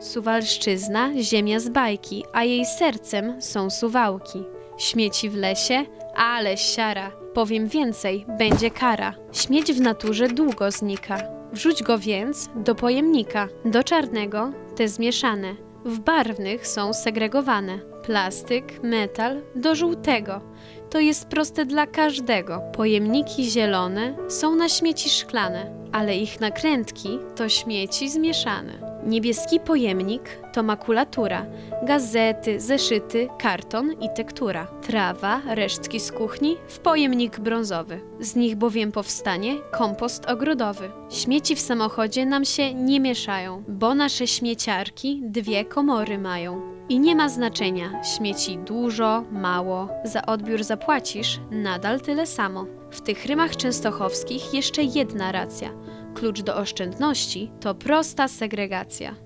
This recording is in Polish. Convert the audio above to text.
Suwalszczyzna, ziemia z bajki, a jej sercem są suwałki. Śmieci w lesie, ale siara. Powiem więcej, będzie kara. Śmieć w naturze długo znika. Wrzuć go więc do pojemnika. Do czarnego te zmieszane. W barwnych są segregowane. Plastyk, metal do żółtego. To jest proste dla każdego. Pojemniki zielone są na śmieci szklane, ale ich nakrętki to śmieci zmieszane. Niebieski pojemnik to makulatura, gazety, zeszyty, karton i tektura. Trawa, resztki z kuchni w pojemnik brązowy. Z nich bowiem powstanie kompost ogrodowy. Śmieci w samochodzie nam się nie mieszają, bo nasze śmieciarki dwie komory mają. I nie ma znaczenia, śmieci dużo, mało, za odbiór zapłacisz nadal tyle samo. W tych rymach częstochowskich jeszcze jedna racja. Klucz do oszczędności to prosta segregacja.